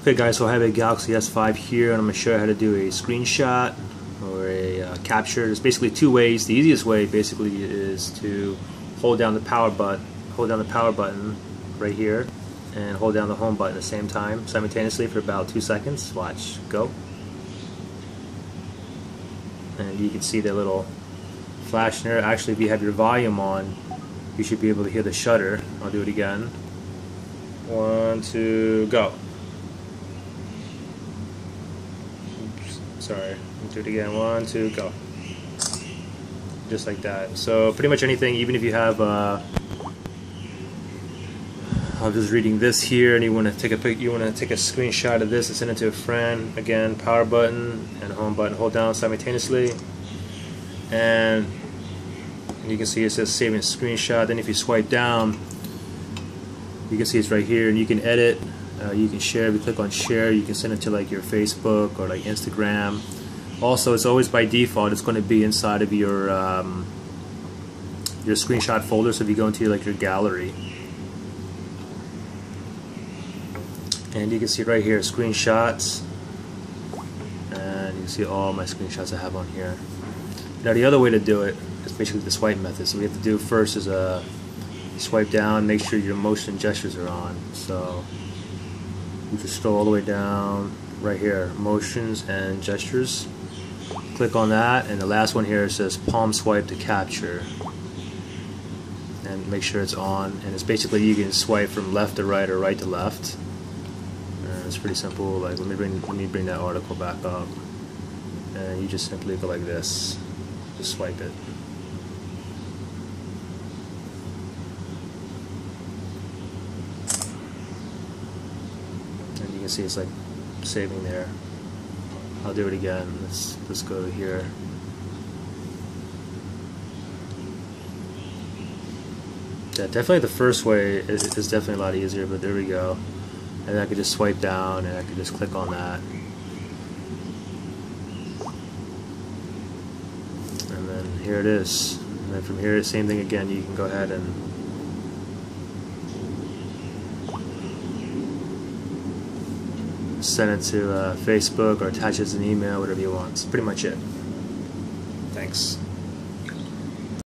Okay guys, so I have a Galaxy S5 here and I'm going to show you how to do a screenshot or a uh, capture. There's basically two ways. The easiest way basically is to hold down the power button, hold down the power button right here and hold down the home button at the same time simultaneously for about two seconds. Watch, go. And you can see the little flash there. Actually, if you have your volume on, you should be able to hear the shutter. I'll do it again. One, two, go. Sorry. Do it again. One, two, go. Just like that. So pretty much anything, even if you have, uh, I'm just reading this here, and you want to take a pic, you want to take a screenshot of this and send it to a friend. Again, power button and home button hold down simultaneously, and you can see it says saving screenshot. Then if you swipe down, you can see it's right here, and you can edit uh, you can share if you click on share you can send it to like your Facebook or like Instagram. Also it's always by default it's going to be inside of your um, your screenshot folder so if you go into like your gallery. And you can see right here screenshots. And you can see all my screenshots I have on here. Now the other way to do it is basically the swipe method. So we have to do first is a uh, swipe down make sure your motion gestures are on. So you just scroll all the way down right here. Motions and gestures. Click on that and the last one here says palm swipe to capture. And make sure it's on. And it's basically you can swipe from left to right or right to left. And it's pretty simple. Like let me bring let me bring that article back up. And you just simply go like this. Just swipe it see it's like saving there. I'll do it again. Let's let's go here. Yeah, definitely the first way is, is definitely a lot easier, but there we go. And I could just swipe down and I could just click on that. And then here it is. And then from here, same thing again, you can go ahead and send it to uh, Facebook or attach it as an email, whatever you want. It's pretty much it. Thanks.